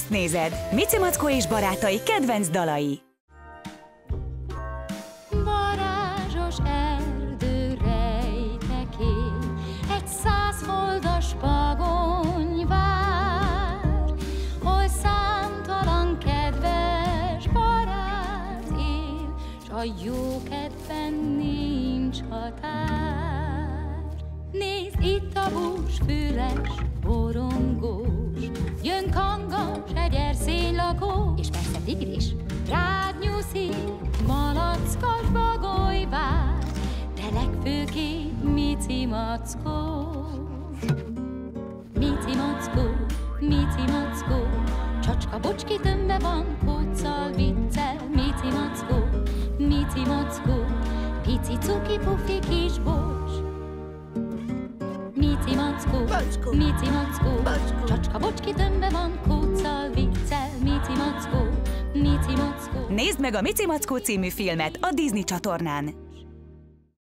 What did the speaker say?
Ezt nézed! Mici Mackó és barátai kedvenc dalai. Varázsos erdő rejtekény, egy százfoldas pagony vár, hol számtalan kedves barát él, s a jó kedven nincs határ. Nézd itt a búsfüles borongós, erszénylakó, és persze tigris, rád nyúszik, malackas bagoly vár, de legfőképp Mici Mackó. Mici Mackó, Mici Mackó, csacska bocski tömbe van, kóccal, viccel, Mici Mackó, Mici Mackó, pici cuki pufi kis bocs. Mici Mackó. Mici Mackó, csacska bocski tömbe van, kóccal, viccel, Nézd meg a Mici Mackó című filmet a Disney csatornán.